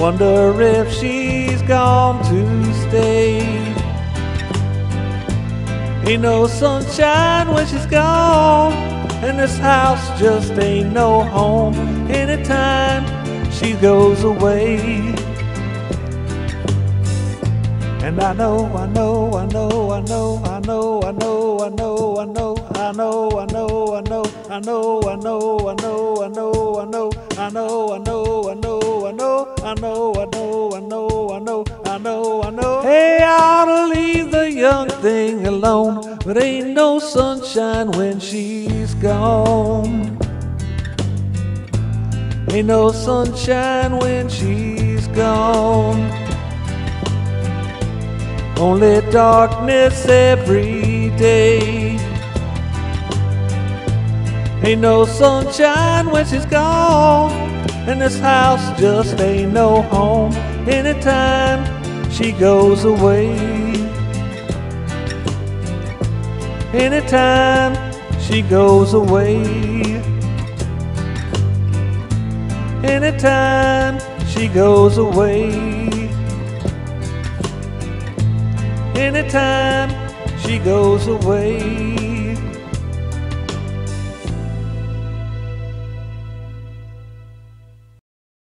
Wonder if she's gone to stay. Ain't no sunshine when she's gone, and this house just ain't no home. Anytime she goes away. And I know, I know, I know, I know, I know, I know, I know, I know, I know, I know, I know, I know, I know, I know, I know, I know, I know, I know, I know, I know, I know, I know, I know, I know, I know, Hey, I ought to leave the young thing alone, but ain't no sunshine when she's gone. Ain't no sunshine when she's gone. Only darkness every day. Ain't no sunshine when she's gone, and this house just ain't no home. Anytime she goes away, anytime she goes away, anytime she goes away. Anytime she goes away.